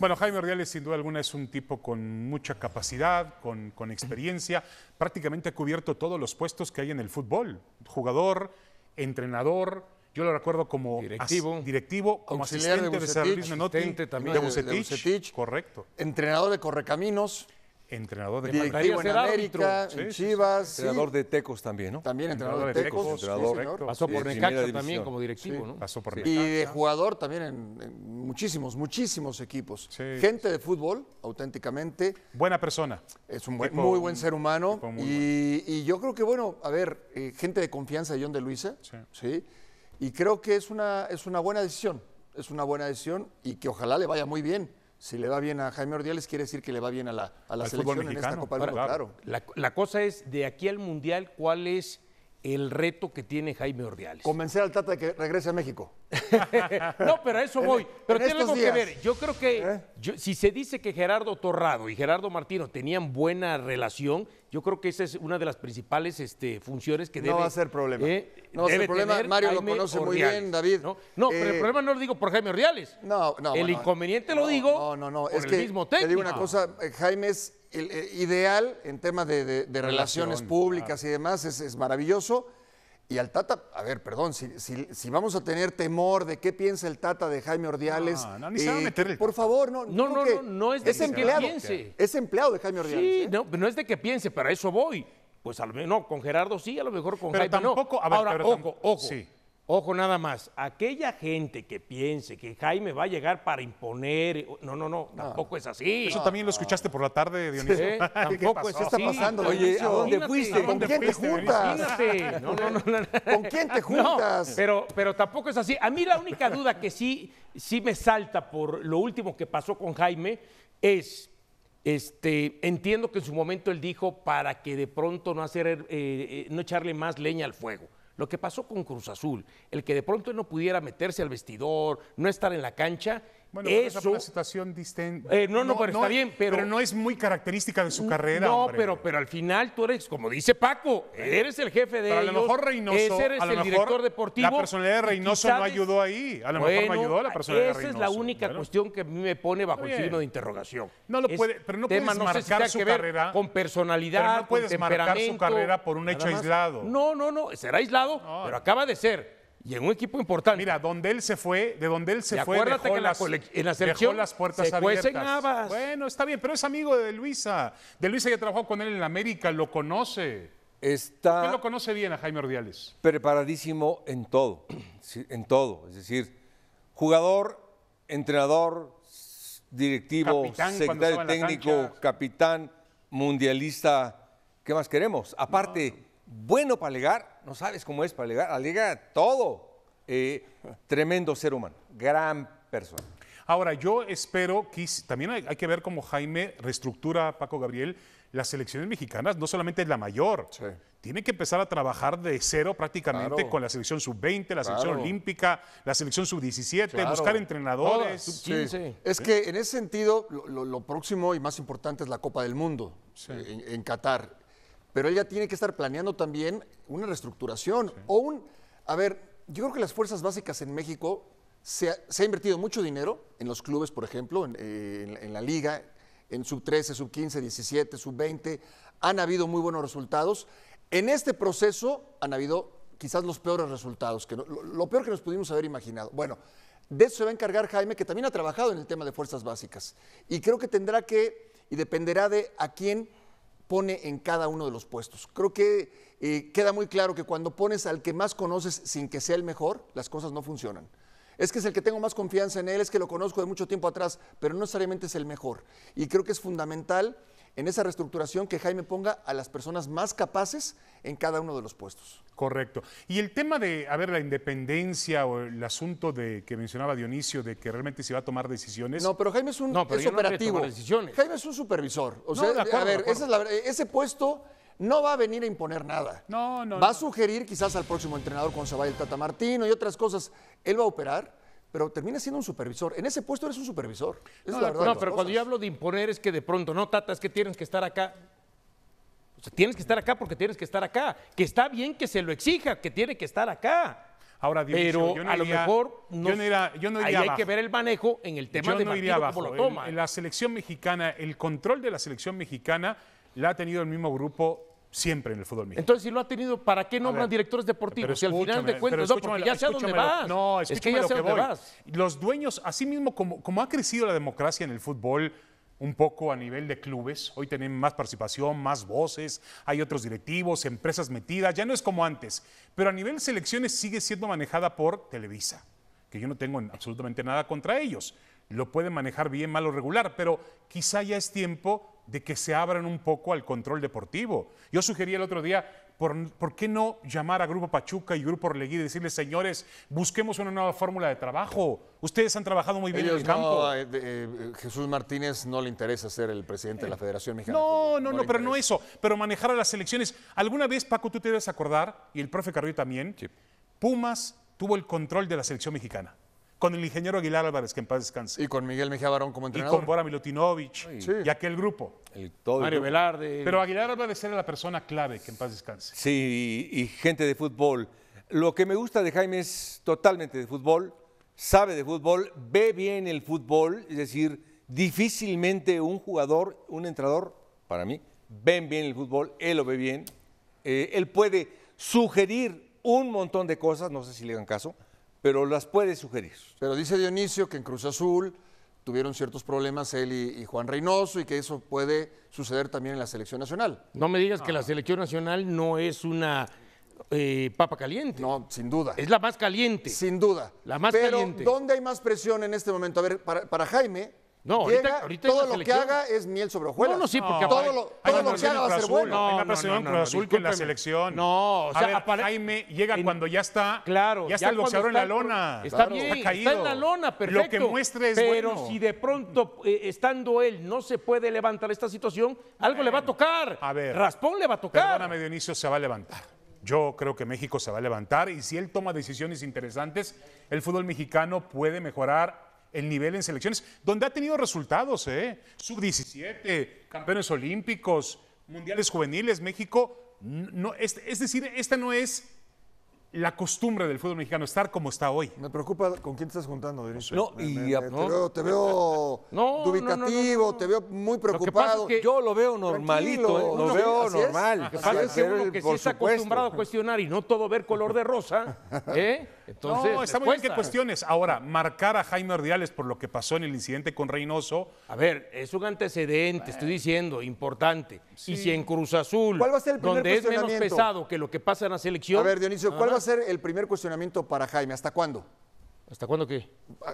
Bueno, Jaime Ordiales sin duda alguna es un tipo con mucha capacidad, con, con experiencia, prácticamente ha cubierto todos los puestos que hay en el fútbol, jugador, entrenador, yo lo recuerdo como Directivo. directivo como de asistente de, Menotti, asistente también de de- de Vucetich. correcto, Entrenador de Correcaminos, entrenador de directivo en América, árbitro. en Sí, sí, sí. Chivas. sí. Entrenador de Tecos también, ¿no? También entrenador de Entrenador de Tecos. Tecos, sí, entrenador. señor. Pasó por Necaxa también como directivo, ¿no? pasó por Y de Necaxa. jugador también en, en muchísimos, muchísimos equipos. Sí. Gente de fútbol, auténticamente. buena persona. Es un buen- Tipo- muy buen ser humano. muy Y, y yo creo que, bueno, a ver, eh, gente de confianza de John de Luisa. Sí. Sí. Y creo que es una, es una buena decisión. Es una buena decisión y que ojalá le vaya muy bien. Si le va bien a Jaime Ordiales, quiere decir que le va bien a la, a la selección en esta Copa del Mundo, claro. claro. La, la cosa es, de aquí al Mundial, ¿cuál es el reto que tiene Jaime Ordiales? Convencer al Tata de que regrese a México. No, pero a eso voy. Pero en tiene algo que ver. Yo creo que ¿Eh? yo- si se dice que Gerardo Torrado y Gerardo Martino tenían buena relación, yo creo que esa es una de las principales este, funciones que No debe. va a ser problema. eh, No va a ser problema. Mario lo conoce muy bien, David. No, No, pero el Eh, problema no lo digo por Jaime Ordiales. No, no. El bueno, inconveniente lo no, digo No, no, no. por es el que mismo te digo técnico. una cosa, eh, Jaime es el, eh, ideal en temas de, de- de relaciones Relación, públicas y demás, es, es maravilloso. Y al Tata, a ver, perdón, si, si- si vamos a tener temor de qué piensa el Tata de Jaime Ordiales, No, no, ni se va a meter el por favor, no. No, no, no, que no es de que empleado, piense. Es empleado de Jaime Ordiales. Sí, ¿eh? no, no es de que piense, pero a eso voy. Pues a lo mejor, no, con Gerardo sí, a lo mejor con Pero Jaime no. tampoco- a ver, Ahora, pero ojo, ojo, sí. Ojo nada más. Aquella gente que piense que Jaime va a llegar para imponer, no, no, no, tampoco es así. Eso también lo escuchaste por la tarde, Dionisio. ¿Eh? ¿Qué Tampoco pasó? es ¿Qué está así. pasando, Oye, dónde fuiste? ¿Con dónde quién te juntas? Imagínate. No, no, no, no, no. ¿Con quién te juntas? Pero tampoco es así. A mí la única duda que sí, sí me salta por lo último que pasó con Jaime es, este, entiendo que en su momento él dijo para que de pronto no hacer, eh, eh, no echarle más leña al fuego. Lo que pasó con Cruz Azul, el que de pronto no pudiera meterse al vestidor, no estar en la cancha, Bueno, pero esa fue una situación distinta. Eh, no, no, pero está bien, pero- no es muy característica de su carrera. No, hombre. pero, pero al final tú eres, como dice Paco, eres el jefe de Pero a lo mejor Reynoso, ese eres a lo el mejor director deportivo. la personalidad de Reynoso no ayudó ahí. A lo mejor no Bueno, ayudó la personalidad de Esa es la Reynoso. única Bueno. cuestión que a mí me pone bajo el signo de interrogación. No lo Es puede- pero no tema, puedes sé si marcar su que ver carrera- Con personalidad, pero no puedes con marcar su carrera por un hecho aislado. No, no, no, será aislado, pero acaba de ser. Y en un equipo importante. Mira, donde él se fue, de donde él se Y fue, acuérdate dejó que en la las, colec- en la dejó selección las puertas se abiertas. habas. Bueno, está bien, pero es amigo de Luisa. De Luisa ya trabajó con él en la América, lo conoce. ¿Quién Está lo conoce bien a Jaime Ordiales? preparadísimo en todo, en todo. Es decir, jugador, entrenador, directivo, Capitán secretario la técnico, capitán, mundialista. ¿Qué más queremos? Aparte, bueno para legar, no sabes cómo es para legar, alega todo. Eh, tremendo ser humano, gran persona. Ahora, yo espero que también hay, hay que ver cómo Jaime reestructura, Paco Gabriel, las selecciones mexicanas, no solamente es la mayor. Sí. Tiene que empezar a trabajar de cero prácticamente Claro. con la selección sub-20, la selección olímpica, la selección sub-17, Claro. buscar entrenadores. Sub- 15. Es que en ese sentido, lo, lo- lo próximo y más importante es la Copa del Mundo en, en Qatar. Pero él ya tiene que estar planeando también una reestructuración o un... A ver, yo creo que las fuerzas básicas en México se ha, se ha invertido mucho dinero en los clubes, por ejemplo, en, eh, en- en la liga, en sub 13, sub 15, 17, sub 20. Han habido muy buenos resultados. En este proceso han habido quizás los peores resultados, que no- lo, lo peor que nos pudimos haber imaginado. Bueno, de eso se va a encargar Jaime, que también ha trabajado en el tema de fuerzas básicas. Y creo que tendrá que, y dependerá de a quién pone en cada uno de los puestos. Creo que eh, queda muy claro que cuando pones al que más conoces sin que sea el mejor, las cosas no funcionan. Es que es el que tengo más confianza en él, es que lo conozco de mucho tiempo atrás, pero no necesariamente es el mejor. Y creo que es fundamental en esa reestructuración que Jaime ponga a las personas más capaces en cada uno de los puestos. Correcto. Y el tema de, a ver, la independencia o el asunto de que mencionaba Dionisio, de que realmente se va a tomar decisiones. No, pero Jaime es un No, pero es no operativo. tomar decisiones. Jaime es un supervisor. O No, sea, de acuerdo, a ver, de acuerdo. esa es la verdad. ese puesto no va a venir a imponer nada. No, no, Va a no. sugerir quizás al próximo entrenador cuando se vaya el Tata Martino y otras cosas. Él va a operar, pero termina siendo un supervisor. En ese puesto eres un supervisor. Esa es la verdad. No, pero cuando yo hablo de imponer es que de pronto, no, Tata, es que tienes que estar acá. O sea, tienes que estar acá porque tienes que estar acá. Que está bien que se lo exija, que tiene que estar acá. Ahora, Dionisio, Pero yo no a lo mejor yo no iría- yo no ahí iría hay que ver el manejo en el tema Yo de no iría abajo. lo toma. el- la selección mexicana, el control de la selección mexicana la ha tenido el mismo grupo siempre en el fútbol mexicano. Entonces, si lo ha tenido, ¿para qué nombran ver, directores deportivos? Si al final de cuentas, no, porque lo- ya sé a dónde escúchame lo- vas. No, es que ya sé a dónde vas. Los dueños, así mismo como, como ha crecido la democracia en el fútbol, un poco a nivel de clubes, hoy tienen más participación, más voces, hay otros directivos, empresas metidas, ya no es como antes, pero a nivel selecciones sigue siendo manejada por Televisa, que yo no tengo absolutamente nada contra ellos. Lo pueden manejar bien, mal o regular, pero quizá ya es tiempo de que se abran un poco al control deportivo. Yo sugerí el otro día, ¿por, por qué no llamar a Grupo Pachuca y Grupo Orlegui y decirles, señores, busquemos una nueva fórmula de trabajo? Ustedes han trabajado muy bien en el campo. eh, eh, Jesús Martínez no le interesa ser el presidente de la Federación Mexicana. No, no, no, pero no eso, pero manejar a las selecciones. ¿Alguna vez, Paco, tú te debes acordar, y el profe Carrillo también, Pumas tuvo el control de la selección mexicana, con el ingeniero Aguilar Álvarez, que en paz descanse, Y con Miguel Mejía Barón como y entrenador. con Bora Milutinovic, Sí. y aquel grupo. El- todo el Mario grupo. Velarde. Pero Aguilar Álvarez era la persona clave, que en paz descanse. Sí, y, y gente de fútbol. Lo que me gusta de Jaime es totalmente de fútbol, sabe de fútbol, ve bien el fútbol, es decir, difícilmente un jugador, un entrenador, para mí, ven bien el fútbol, él lo ve bien, eh, él puede sugerir un montón de cosas, no sé si le hagan caso, pero las puede sugerir. Pero dice Dionisio que en Cruz Azul tuvieron ciertos problemas él y, y Juan Reynoso y que eso puede suceder también en la selección nacional. No me digas que la selección nacional no es una eh, papa caliente. No, sin duda. Es la más caliente. Sin duda. La más Pero, caliente. ¿dónde hay más presión en este momento? A ver, para, para Jaime, No, ahorita- llega, ahorita en todo la lo selección- que haga es miel sobre hojuelas. No, no, sí, porque todo aparte- lo, Hay todo lo que haga va a ser Azul, bueno. ¿no? Hay No, no, no, Cruz Azul que en la discúlpeme. selección. No, o A sea, ver, apare- Jaime llega en- cuando ya está, Claro, ya está el cuando boxeador en la lona. Está Claro. bien, Está está, caído. en la lona, perfecto. Lo que muestre es Pero bueno. si de pronto, eh, estando él, no se puede levantar esta situación, algo le va a tocar. A ver. Raspón le va a tocar. Perdóname, Dionisio, se va a levantar. Yo creo que México se va a levantar y si él toma decisiones interesantes, el fútbol mexicano puede mejorar el nivel en selecciones, donde ha tenido resultados, ¿eh? Sub-17, campeones olímpicos, mundiales juveniles, México. No, es, es decir, esta no es la costumbre del fútbol mexicano, estar como está hoy. Me preocupa con quién te estás juntando, Dionisio. No, Me- y me- a- te, no. veo, te veo No, dubitativo, no, no, no, no. te veo muy que pasa preocupado. es que- Yo lo veo normalito, ¿eh? Lo veo normal. Lo Lo que pasa es. que uno que sí está supuesto. acostumbrado a cuestionar y no todo ver color de rosa, ¿eh? Entonces, no, está muy bien que cuestiones. Ahora, marcar a Jaime Ordiales por lo que pasó en el incidente con Reynoso, A ver, es un antecedente, estoy diciendo, importante. Y si en Cruz Azul, ¿Cuál va a ser el primer donde es menos cuestionamiento? pesado que lo que pasa en la selección. A ver, Dionisio, ¿cuál va a ser el primer cuestionamiento para Jaime? ¿Hasta cuándo? ¿Hasta cuándo qué?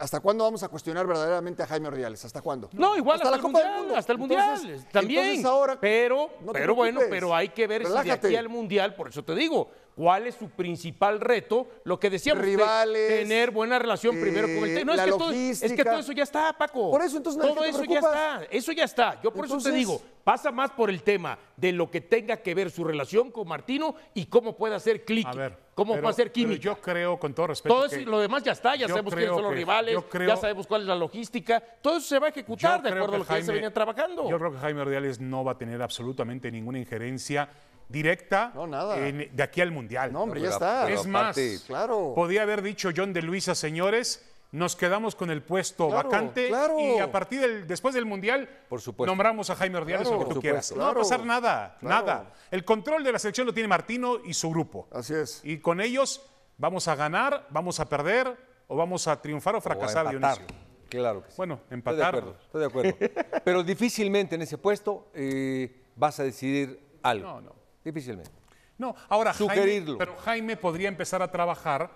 ¿Hasta cuándo vamos a cuestionar verdaderamente a Jaime Ordiales? ¿Hasta cuándo? No, igual hasta, la el Copa del Mundial, Mundo. hasta el Mundial, Entonces- también. entonces ahora, pero, no pero bueno, pero hay que ver si de aquí al Mundial, por eso te digo, cuál es su principal reto, lo que decíamos, de Rivales, tener buena relación primero con el eh, técnico. No, es que, todo, es que logística. todo eso ya está, Paco. Por eso, entonces, ¿de todo eso ya está, eso ya está. Yo por eso te digo, pasa más por el tema de lo que tenga que ver su relación con Martino y cómo puede hacer clic, a ver. cómo pero- va a ser pero química. Yo creo, con todo respeto. Todo que- eso, lo demás ya está, ya sabemos quiénes son los que- rivales, yo creo- ya sabemos cuál es la logística, todo eso se va a ejecutar de acuerdo a lo que ya se Jaime- venía trabajando. Yo creo que Jaime Ordiales no va a tener absolutamente ninguna injerencia directa No, nada. en- de aquí al Mundial. No, hombre, ya está. pero es más, Claro. podía haber dicho John de Luisa, señores, nos quedamos con el puesto Claro, vacante claro. y a partir del después del Mundial Por supuesto. nombramos a Jaime Ordiales Claro, o lo que tú quieras. No va a pasar nada, Claro. nada. El control de la selección lo tiene Martino y su grupo. Así es. Y con ellos vamos a ganar, vamos a perder o vamos a triunfar o O a fracasar, empatar. Dionisio. Claro que sí. Bueno, Estoy de empatar. acuerdo, estoy de acuerdo. Pero difícilmente en ese puesto eh, vas a decidir algo. No, no. Difícilmente. No, ahora Jaime, Sugerirlo. pero Jaime podría empezar a trabajar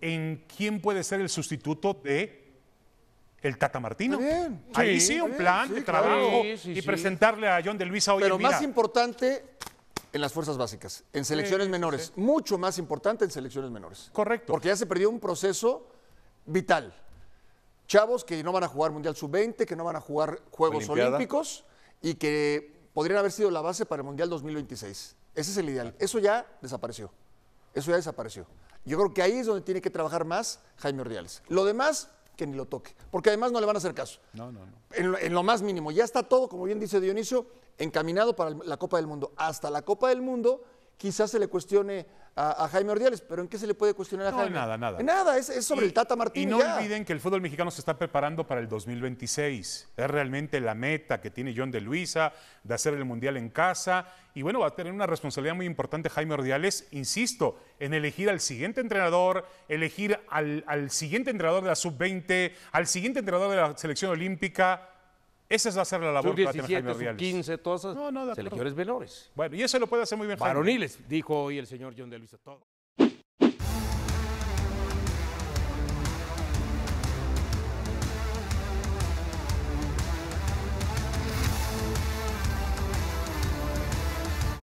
en quién puede ser el sustituto de el Tata Martino. Está bien. Ahí Sí, un bien, plan sí, de trabajo sí, y presentarle a John de Luisa, oye, Pero mira, más importante en las fuerzas básicas, en selecciones menores. Mucho más importante en selecciones menores. Correcto. Porque ya se perdió un proceso vital. Chavos que no van a jugar Mundial Sub-20, que no van a jugar Juegos Olimpiada. Olímpicos y que podrían haber sido la base para el Mundial 2026. Ese es el ideal. Eso ya desapareció. Eso ya desapareció. Yo creo que ahí es donde tiene que trabajar más Jaime Ordiales. Lo demás, que ni lo toque. Porque además no le van a hacer caso. No, no, no. En lo, en lo más mínimo. Ya está todo, como bien dice Dionisio, encaminado para la Copa del Mundo. Hasta la Copa del Mundo, quizás se le cuestione a, a Jaime Ordiales, pero ¿en qué se le puede cuestionar a No, Jaime? nada, nada. Nada, es, es sobre Y- el Tata Y Martino. no ya. olviden que el fútbol mexicano se está preparando para el 2026. Es realmente la meta que tiene John de Luisa de hacer el Mundial en casa. Y bueno, va a tener una responsabilidad muy importante Jaime Ordiales, insisto, en elegir al siguiente entrenador, elegir al, al siguiente entrenador de la sub-20, al siguiente entrenador de la selección olímpica. Esa va a ser la labor que va a tener Jaime 17, sub Ordiales. 15, todas esas No, no, de acuerdo. selecciones menores. Bueno, y eso lo puede hacer muy bien Jaime. Varoniles, dijo hoy el señor John de Luisa. Todo.